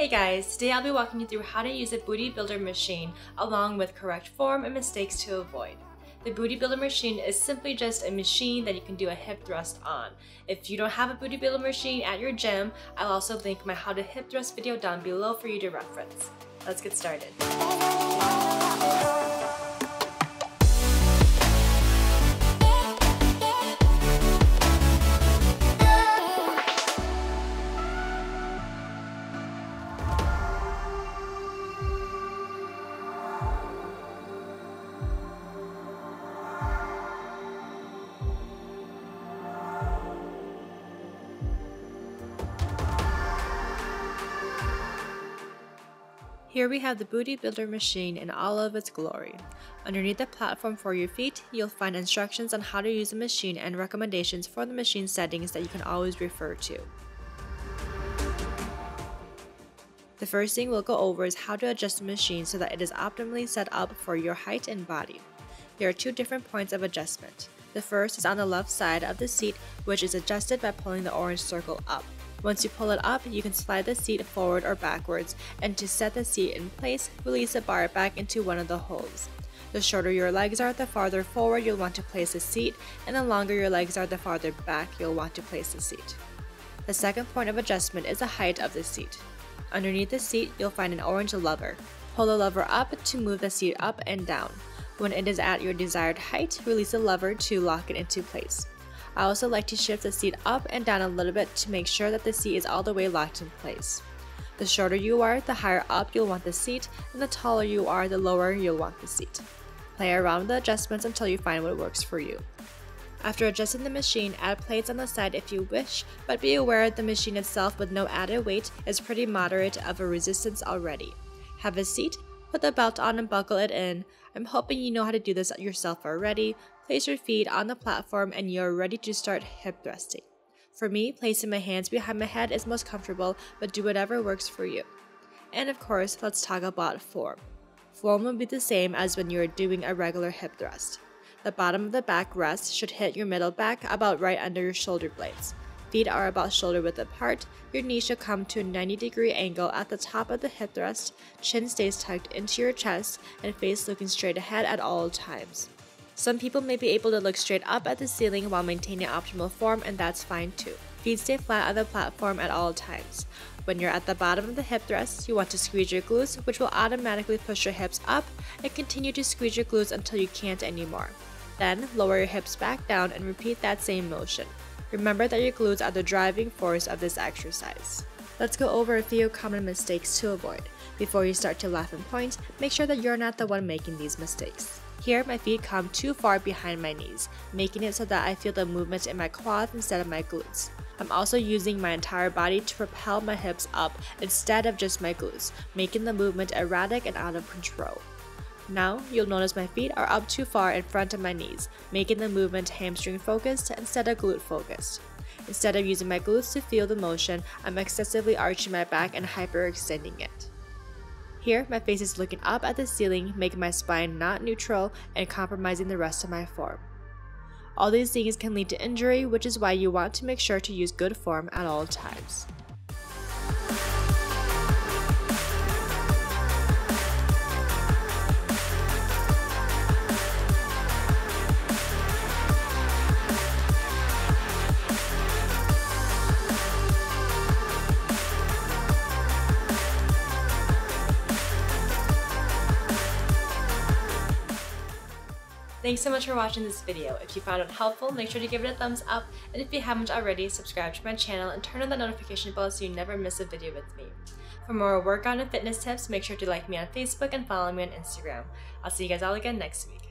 Hey guys, today I'll be walking you through how to use a booty builder machine along with correct form and mistakes to avoid. The booty builder machine is simply just a machine that you can do a hip thrust on. If you don't have a booty builder machine at your gym, I'll also link my how to hip thrust video down below for you to reference. Let's get started. Here we have the Booty Builder machine in all of its glory. Underneath the platform for your feet, you'll find instructions on how to use the machine and recommendations for the machine settings that you can always refer to. The first thing we'll go over is how to adjust the machine so that it is optimally set up for your height and body. There are two different points of adjustment. The first is on the left side of the seat, which is adjusted by pulling the orange circle up. Once you pull it up, you can slide the seat forward or backwards, and to set the seat in place, release the bar back into one of the holes. The shorter your legs are, the farther forward you'll want to place the seat, and the longer your legs are, the farther back you'll want to place the seat. The second point of adjustment is the height of the seat. Underneath the seat, you'll find an orange lever. Pull the lever up to move the seat up and down. When it is at your desired height, release the lever to lock it into place. I also like to shift the seat up and down a little bit to make sure that the seat is all the way locked in place. The shorter you are, the higher up you'll want the seat, and the taller you are, the lower you'll want the seat. Play around with the adjustments until you find what works for you. After adjusting the machine, add plates on the side if you wish, but be aware the machine itself with no added weight is pretty moderate of a resistance already. Have a seat, put the belt on and buckle it in. I'm hoping you know how to do this yourself already, Place your feet on the platform and you're ready to start hip thrusting. For me, placing my hands behind my head is most comfortable, but do whatever works for you. And of course, let's talk about form. Form will be the same as when you're doing a regular hip thrust. The bottom of the back rest should hit your middle back about right under your shoulder blades. Feet are about shoulder width apart, your knees should come to a 90 degree angle at the top of the hip thrust, chin stays tucked into your chest, and face looking straight ahead at all times. Some people may be able to look straight up at the ceiling while maintaining optimal form and that's fine too. Feet stay flat on the platform at all times. When you're at the bottom of the hip thrust, you want to squeeze your glutes, which will automatically push your hips up, and continue to squeeze your glutes until you can't anymore. Then, lower your hips back down and repeat that same motion. Remember that your glutes are the driving force of this exercise. Let's go over a few common mistakes to avoid. Before you start to laugh and point, make sure that you're not the one making these mistakes. Here, my feet come too far behind my knees, making it so that I feel the movement in my quads instead of my glutes. I'm also using my entire body to propel my hips up instead of just my glutes, making the movement erratic and out of control. Now, you'll notice my feet are up too far in front of my knees, making the movement hamstring focused instead of glute focused. Instead of using my glutes to feel the motion, I'm excessively arching my back and hyperextending it. Here, my face is looking up at the ceiling, making my spine not neutral and compromising the rest of my form. All these things can lead to injury, which is why you want to make sure to use good form at all times. Thanks so much for watching this video. If you found it helpful, make sure to give it a thumbs up, and if you haven't already, subscribe to my channel and turn on the notification bell so you never miss a video with me. For more workout and fitness tips, make sure to like me on Facebook and follow me on Instagram. I'll see you guys all again next week.